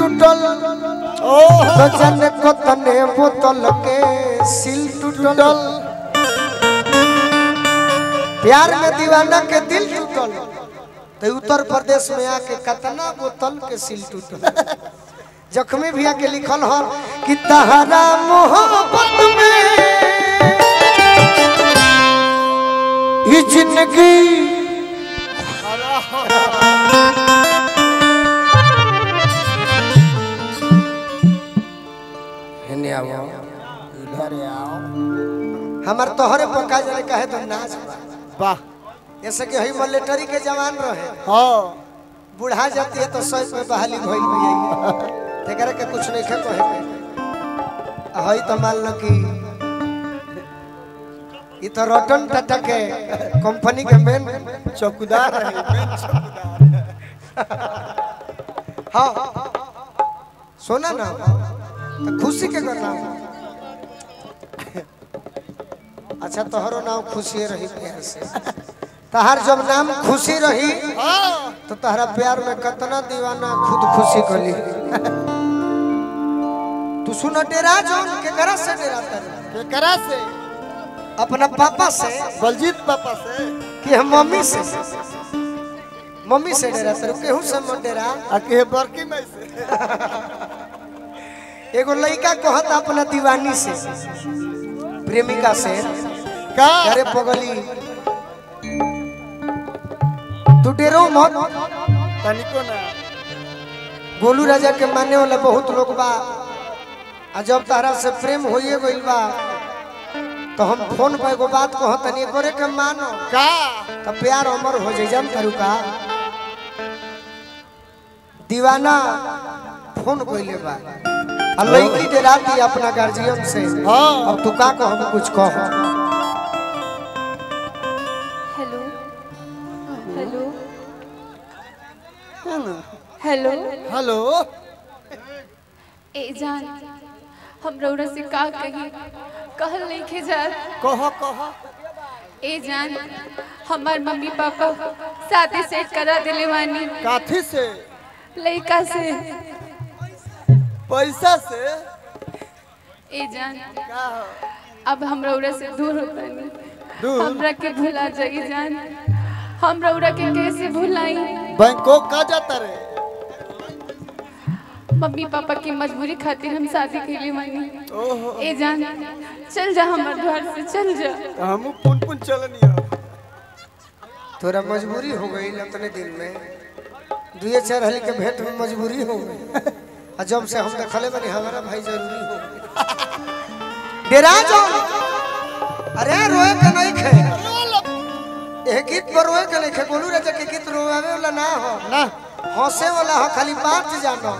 टूटल। गजन को बोतल के सिल टूटल। प्यार में दीवाना के दिल टूटल। तो उत्तर प्रदेश में आके कतना बोतल के सिल टूटल। जख्मी भैया के लिखल हो कि तहरा मोहब्बत में हमार तोहरे पका जाने कहे तो नाच बा। वाह। जैसे कि हई मिलिट्री के जवान रहे। हाँ। बुढ़ा जाती है तो सौ में बहाली भइल भी आई तेकरा के कुछ नहीं कहे के हई तो मान लो कि ई तो रतन टाटा के कंपनी के मेन चौकीदार है। मेन चौकीदार हाँ। सोना ना। खुशी के करना अच्छा तोहरो नाम खुशी रही प्यार से। तहार जब नाम खुशी रही तो तहरा प्यार में कितना दीवाना खुद खुशी कली। तू सुन डेरा जौन के करा से डेरा तर केकरा से? अपना पापा से। बलजीत पापा से। कि हम मम्मी से? मम्मी से डेरा तर केहू से मन डेरा? आ के बड़की में से। एगो लड़का कहता अपना दीवानी से प्रेमिका से। का अरे पगली। तू डेरो मत। तनिको ना। गोलू राजा के मानने वाला बहुत लोग बा। आ जब तारा से प्रेम होइए गइल बा। तो हम फ़ोन पर एगो बात कहो तनी करे के मानो। का? तो प्यार अमर हो जाई जान करू का। दीवाना फ़ोन कइले बा। आ लड़की दे राती अपना गार्जियन से। हाँ। अब तू का कह हम कुछ कह। हेलो। हेलो। ए जान। हम रौरा से का कही कहल नहीं के जा। कह कह। ए जान। हमार मम्मी पापा शादी सेट करा दिले वानी काथी से? लड़का से। पैसा से? ए जान। का हो? अब हम रौरा से दूर नहीं दूर? हमरा के भुला जाई जान। हम रौरा के कैसे भुलाई? बैंकॉक का जाता रे? मम्मी पापा की मजबूरी खातिर हम शादी के लिए मानी। ए जान चल जा हमारे घर से चल जा। हम पुन पुन चलनिया तोरा मजबूरी हो गई इतने दिन में। दुए चार हली के भेंट में मजबूरी हो गई। आ जब से हम देखले बनी हमारा भाई ज़रूरी हो डेरा जाओ अरे रोए के नहीं खे। ए गीत पर रोए के नहीं खे। बोलू राजा के गीत रोआवे वाला ना हो। ना। हंसे वाला हो खाली बात जानो।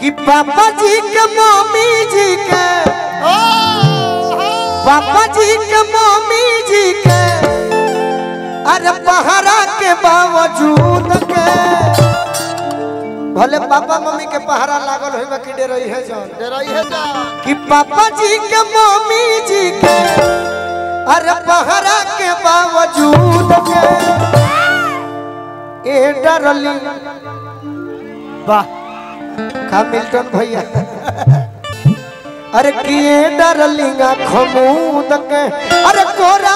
कि पापा जी के मम्मी जी के। पापा जी के मम्मी जी के। अरे पहरा के बावजूद के। भले पापा मम्मी के पहरा लागल होइबा कि डे रही है जान। डराई है जा कि पापा जी के मम्मी जी के। अरे पहरा के बावजूद के। ए डरली। वाह। का मिल्टन भैया। अरे किए डरलिंगा खमूद के। अरे कोरा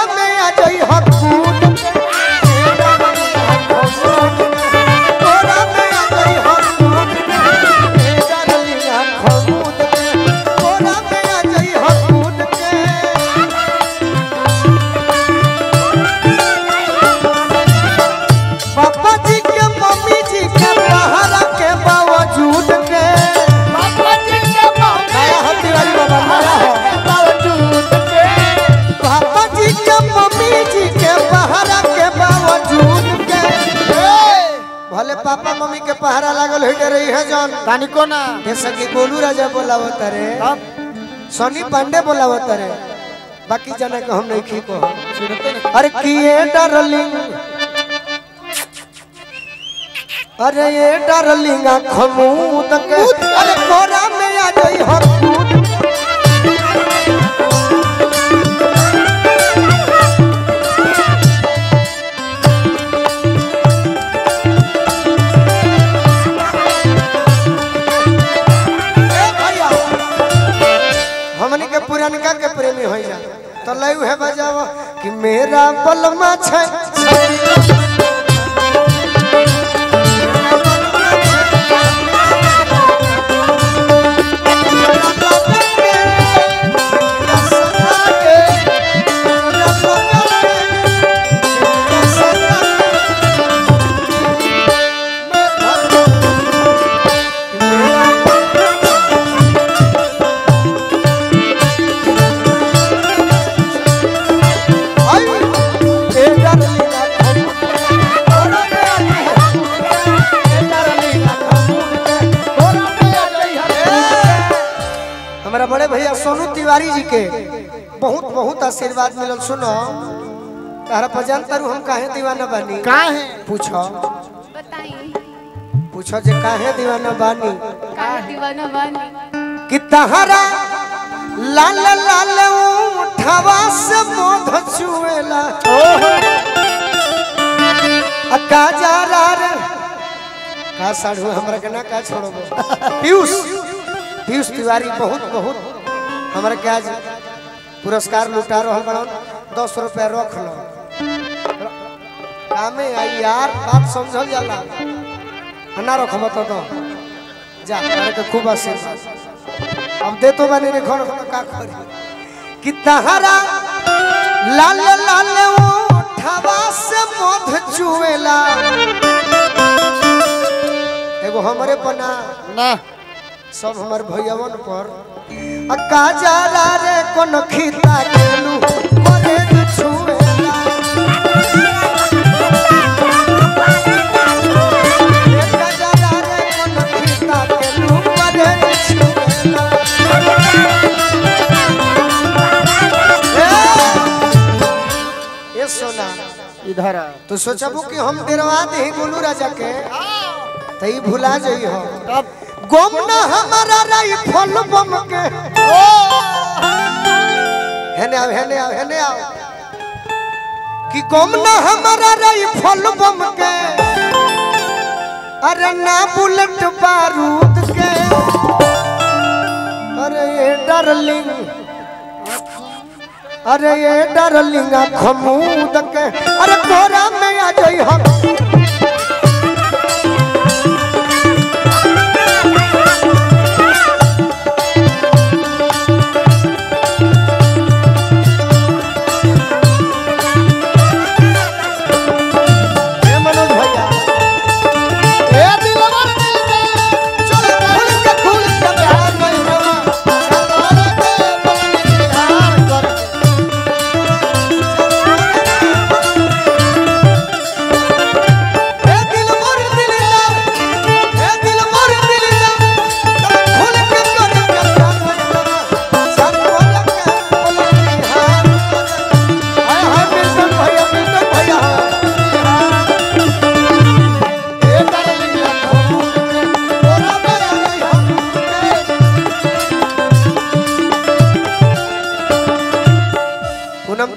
रही है तानी को ना जैसे कि गोलू राजा बोलावत रे हम सोनी पांडे बोलावत रे बाकी जाने को हम नहीं खी को अरे किए डरलिंग? अरे ये डरलिंग खमूद तक। अरे कोरा में आ जाई हकूद আছে आशीर्वाद मिलल सुनो। तारा पहचान तारू हम काहे दीवाना बानी? का है पूछो। बताइए। पूछो जे काहे दीवाना बानी? काहे दीवाना बानी? कि तहरा लाल लाल उठवा से मोध चुएला आ का जा रे का साढ़ू हमरा के ना का छोड़बो। पीयूष पीयूष तिवारी बहुत बहुत। हमरा के आज पुरस्कार लुटा रहल बड़न दस रुपया रख लो कामे आई यार, बात समझल जाला। ना रखब तो। दो जा हमरा के खूब आशीर्वाद। अब दे तो बने रे घर का करी। कि तहरा लाल लाल उठवा से मध चुएला एगो हमरे बना। ना। सब हमर भैयावन पर। रे कोन खिता केलू मरे न छुएला ए काजा रे कोन खिता केलू मरे न छुएला ए, ए सोना इधर आ। तू सोचबू कि हम देरवा दे गोलू राजा के? तई भुला जई हो तब गम न हमारा रही फल बम के ओ! हेने आओ हेने आओ हेने आओ कि गम न हमारा रही फल बम के अरे ना बुलेट बारूद के अरे ये डार्लिंग। अरे ये डार्लिंग खमूद के अरे कोरा में आ जाई हम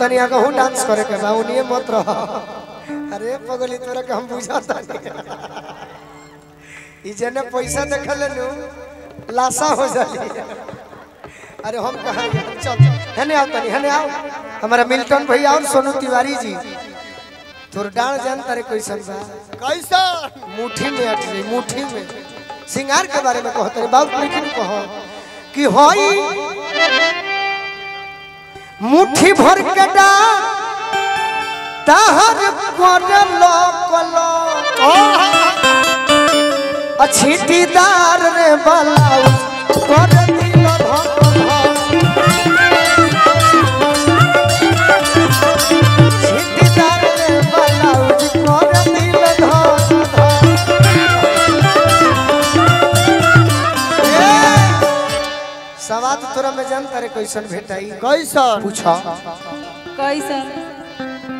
तनी आगे हूँ डांस करे के बा उनिए मत रह। अरे पगली तोरा के हम बुझाता ई जने पैसा देखल नु लाशा हो जाली। अरे हम कहाँ? चल हेने आओ तनी हेने आओ। हमारा मिल्टन भैया और सोनू तिवारी जी। तोर डांस जान तारे कैसन बा? कैसा मुट्ठी में अट गई मुट्ठी में। सिंगार के बारे में कहते बाबू लेकिन कहो कि होई मुट्ठी भर के ताहर अछीटीदार रे बलाउज कर कैसन भेटाई? कैसा पूछा। कैसन?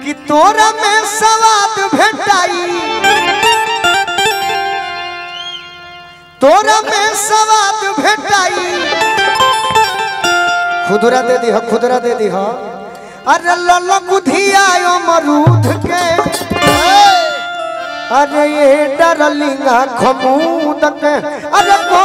कि तोरा में सवाद भेटाई। तोरा में सवाद भेटाई। खुदरा दे दी खुदरा दे दी अरे लल गुधिया मरूद के। अरे ये डरलिंगा खमूद के। अरे को